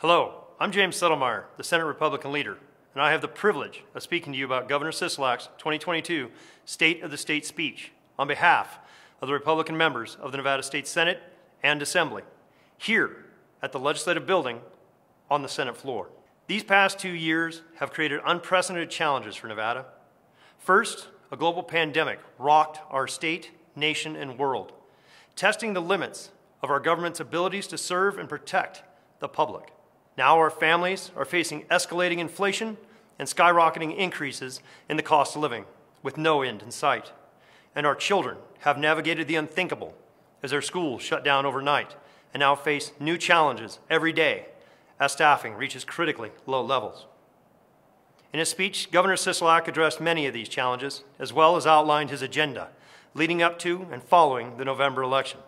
Hello, I'm James Settelmeyer, the Senate Republican leader, and I have the privilege of speaking to you about Governor Sisolak's 2022 State of the State speech on behalf of the Republican members of the Nevada State Senate and Assembly, here at the legislative building on the Senate floor. These past two years have created unprecedented challenges for Nevada. First, a global pandemic rocked our state, nation, and world, testing the limits of our government's abilities to serve and protect the public. Now our families are facing escalating inflation and skyrocketing increases in the cost of living with no end in sight. And our children have navigated the unthinkable as their schools shut down overnight and now face new challenges every day as staffing reaches critically low levels. In his speech, Governor Sisolak addressed many of these challenges, as well as outlined his agenda leading up to and following the November election.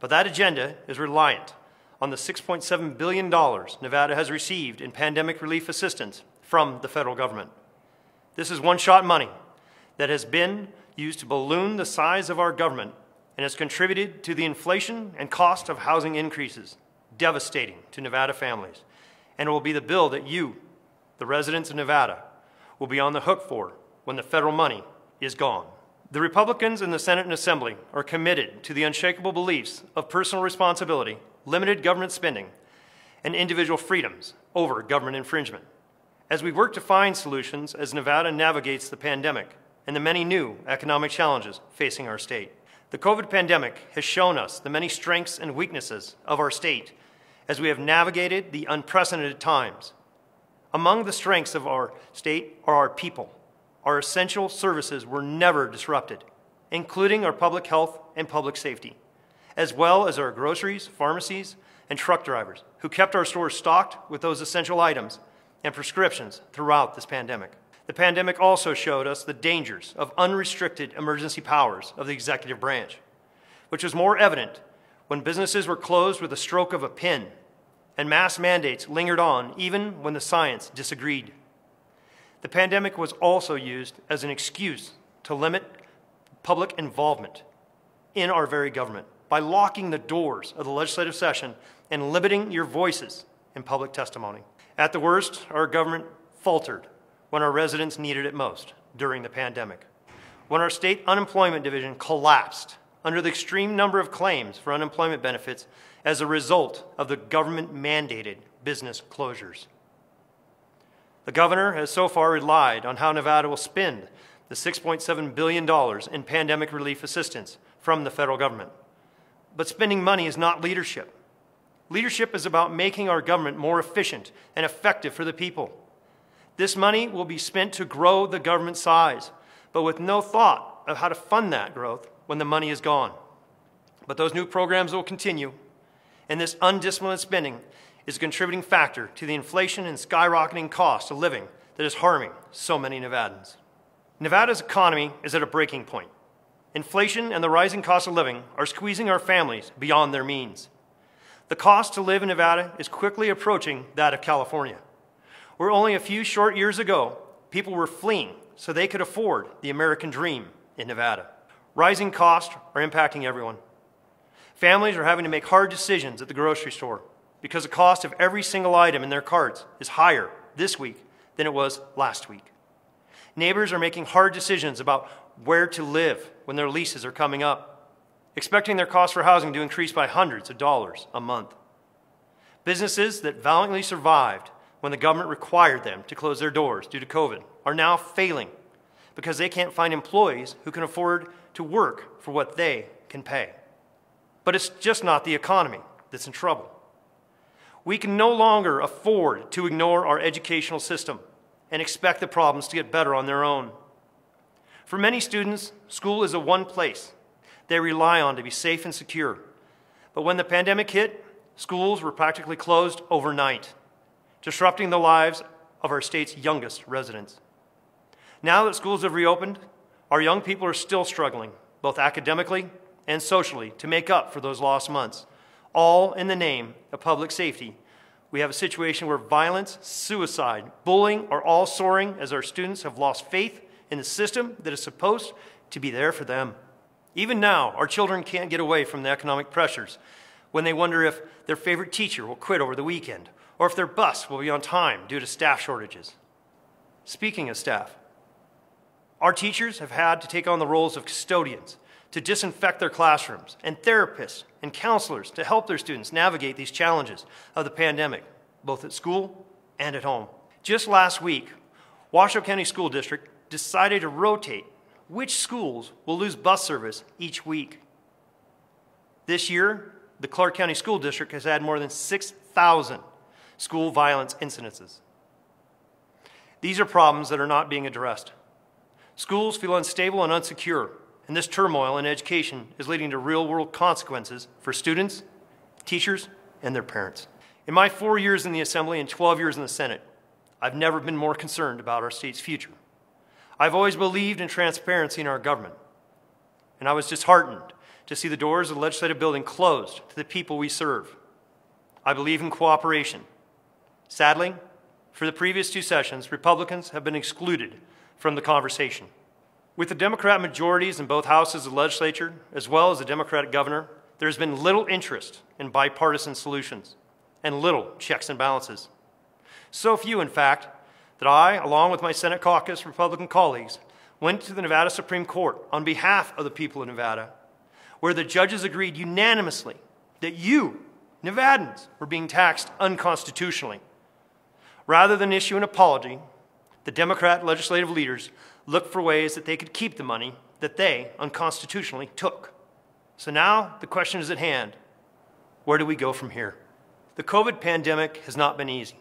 But that agenda is reliant on the $6.7 billion Nevada has received in pandemic relief assistance from the federal government. This is one shot money that has been used to balloon the size of our government and has contributed to the inflation and cost of housing increases, devastating to Nevada families. And it will be the bill that you, the residents of Nevada, will be on the hook for when the federal money is gone. The Republicans in the Senate and Assembly are committed to the unshakable beliefs of personal responsibility, limited government spending, and individual freedoms over government infringement. As we work to find solutions as Nevada navigates the pandemic and the many new economic challenges facing our state. The COVID pandemic has shown us the many strengths and weaknesses of our state as we have navigated the unprecedented times. Among the strengths of our state are our people our essential services were never disrupted, including our public health and public safety, as well as our groceries, pharmacies, and truck drivers who kept our stores stocked with those essential items and prescriptions throughout this pandemic. The pandemic also showed us the dangers of unrestricted emergency powers of the executive branch, which was more evident when businesses were closed with a stroke of a pen and mass mandates lingered on even when the science disagreed. The pandemic was also used as an excuse to limit public involvement in our very government by locking the doors of the legislative session and limiting your voices in public testimony. At the worst, our government faltered when our residents needed it most during the pandemic. When our state unemployment division collapsed under the extreme number of claims for unemployment benefits as a result of the government mandated business closures. The governor has so far relied on how Nevada will spend the $6.7 billion in pandemic relief assistance from the federal government. But spending money is not leadership. Leadership is about making our government more efficient and effective for the people. This money will be spent to grow the government size, but with no thought of how to fund that growth when the money is gone. But those new programs will continue, and this undisciplined spending is a contributing factor to the inflation and skyrocketing cost of living that is harming so many Nevadans. Nevada's economy is at a breaking point. Inflation and the rising cost of living are squeezing our families beyond their means. The cost to live in Nevada is quickly approaching that of California, where only a few short years ago, people were fleeing so they could afford the American dream in Nevada. Rising costs are impacting everyone. Families are having to make hard decisions at the grocery store because the cost of every single item in their carts is higher this week than it was last week. Neighbors are making hard decisions about where to live when their leases are coming up, expecting their cost for housing to increase by hundreds of dollars a month. Businesses that valiantly survived when the government required them to close their doors due to COVID are now failing because they can't find employees who can afford to work for what they can pay. But it's just not the economy that's in trouble. We can no longer afford to ignore our educational system and expect the problems to get better on their own. For many students, school is the one place they rely on to be safe and secure. But when the pandemic hit, schools were practically closed overnight, disrupting the lives of our state's youngest residents. Now that schools have reopened, our young people are still struggling, both academically and socially, to make up for those lost months all in the name of public safety. We have a situation where violence, suicide, bullying are all soaring as our students have lost faith in the system that is supposed to be there for them. Even now, our children can't get away from the economic pressures when they wonder if their favorite teacher will quit over the weekend or if their bus will be on time due to staff shortages. Speaking of staff, our teachers have had to take on the roles of custodians to disinfect their classrooms, and therapists and counselors to help their students navigate these challenges of the pandemic, both at school and at home. Just last week, Washoe County School District decided to rotate which schools will lose bus service each week. This year, the Clark County School District has had more than 6,000 school violence incidences. These are problems that are not being addressed. Schools feel unstable and unsecure, and this turmoil in education is leading to real world consequences for students, teachers, and their parents. In my four years in the Assembly and 12 years in the Senate, I've never been more concerned about our state's future. I've always believed in transparency in our government, and I was disheartened to see the doors of the legislative building closed to the people we serve. I believe in cooperation. Sadly, for the previous two sessions, Republicans have been excluded from the conversation. With the Democrat majorities in both houses of the legislature, as well as the Democratic governor, there's been little interest in bipartisan solutions and little checks and balances. So few, in fact, that I, along with my Senate caucus Republican colleagues, went to the Nevada Supreme Court on behalf of the people of Nevada, where the judges agreed unanimously that you, Nevadans, were being taxed unconstitutionally. Rather than issue an apology, the Democrat legislative leaders looked for ways that they could keep the money that they unconstitutionally took. So now the question is at hand where do we go from here? The COVID pandemic has not been easy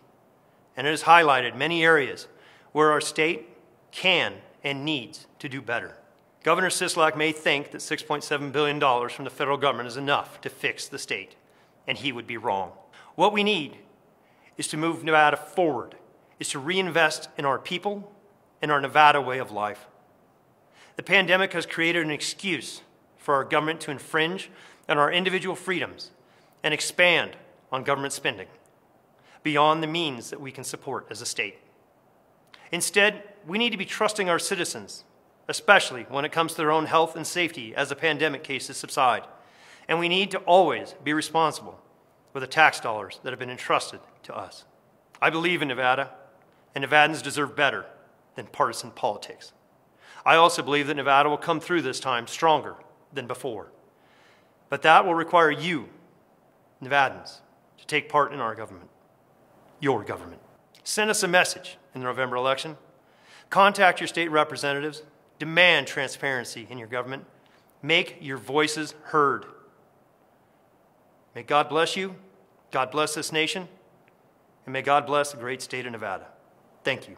and it has highlighted many areas where our state can and needs to do better. Governor Sisolak may think that $6.7 billion from the federal government is enough to fix the state, and he would be wrong. What we need is to move Nevada forward, is to reinvest in our people and our Nevada way of life. The pandemic has created an excuse for our government to infringe on our individual freedoms and expand on government spending beyond the means that we can support as a state. Instead, we need to be trusting our citizens, especially when it comes to their own health and safety as the pandemic cases subside. And we need to always be responsible with the tax dollars that have been entrusted to us. I believe in Nevada, and Nevadans deserve better than partisan politics. I also believe that Nevada will come through this time stronger than before. But that will require you, Nevadans, to take part in our government your government. Send us a message in the November election. Contact your state representatives. Demand transparency in your government. Make your voices heard. May God bless you. God bless this nation. And may God bless the great state of Nevada. Thank you.